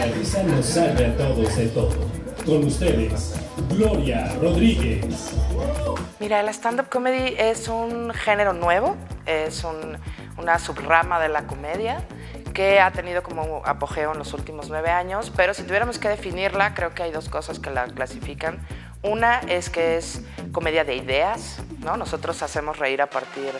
la risa nos salve a todos de todo. Con ustedes, Gloria Rodríguez. Mira, el stand-up comedy es un género nuevo, es un- una subrama de la comedia que ha tenido como apogeo en los últimos nueve años, pero si tuviéramos que definirla, creo que hay dos cosas que la clasifican. Una es que es comedia de ideas, ¿no? Nosotros hacemos reír a partir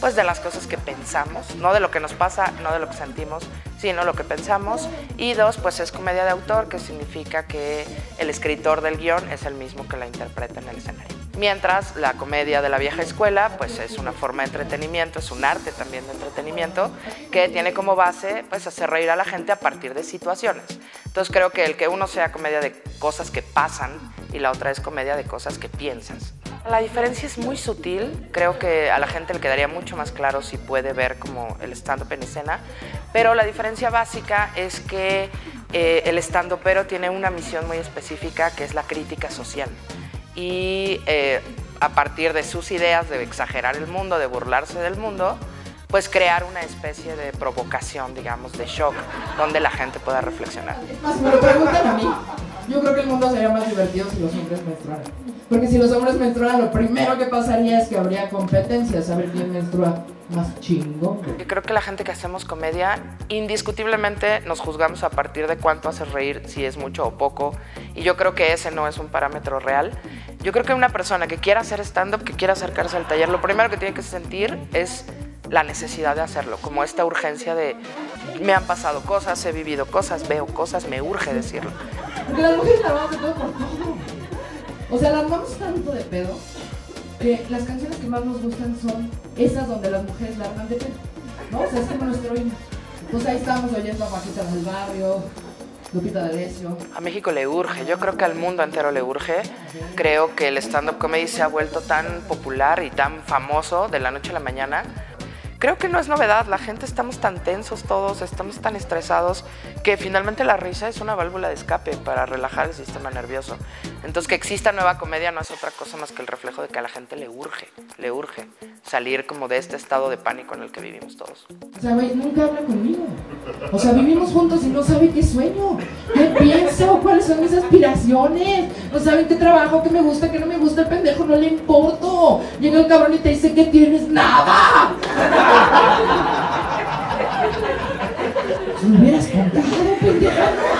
pues, de las cosas que pensamos, no de lo que nos pasa, no de lo que sentimos, sino lo que pensamos. Y dos, pues es comedia de autor, que significa que el escritor del guion es el mismo que la interpreta en el escenario. Mientras la comedia de la vieja escuela, pues es una forma de entretenimiento, es un arte también de entretenimiento, que tiene como base pues hacer reír a la gente a partir de situaciones. Entonces creo que el que uno sea comedia de cosas que pasan y la otra es comedia de cosas que piensas. La diferencia es muy sutil, creo que a la gente le quedaría mucho más claro si puede ver como el stand-up en escena, pero la diferencia básica es que eh, el stand-upero tiene una misión muy específica que es la crítica social y eh, a partir de sus ideas de exagerar el mundo, de burlarse del mundo, pues crear una especie de provocación, digamos, de shock, donde la gente pueda reflexionar. Más, si me lo preguntan a mí, yo creo que el mundo sería más divertido si los hombres menstruaran. Porque si los hombres menstruaran, lo primero que pasaría es que habría competencia, saber quién menstrua más chingón. Yo creo que la gente que hacemos comedia, indiscutiblemente nos juzgamos a partir de cuánto hace reír, si es mucho o poco, y yo creo que ese no es un parámetro real. Yo creo que una persona que quiera hacer stand-up, que quiera acercarse al taller, lo primero que tiene que sentir es la necesidad de hacerlo, como esta urgencia de me han pasado cosas, he vivido cosas, veo cosas, me urge decirlo. Porque las mujeres la vamos de todo por todo. O sea, la armamos tanto de pedo que las canciones que más nos gustan son esas donde las mujeres la arman de pedo. ¿No? O sea, es como nuestro himno. Pues ahí estamos oyendo a Paquita del Barrio. A México le urge, yo creo que al mundo entero le urge. Creo que el stand-up comedy se ha vuelto tan popular y tan famoso de la noche a la mañana. Creo que no es novedad, la gente estamos tan tensos todos, estamos tan estresados, que finalmente la risa es una válvula de escape para relajar el sistema nervioso. Entonces que exista nueva comedia no es otra cosa más que el reflejo de que a la gente le urge, le urge salir como de este estado de pánico en el que vivimos todos. O sea, güey, nunca habla conmigo. O sea, vivimos juntos y no sabe qué sueño, qué pienso, cuáles son mis aspiraciones. No saben qué trabajo, qué me gusta, qué no me gusta. El pendejo no le importo. Llega el cabrón y te dice que tienes nada. ¿Me hubieras contado, pendeja?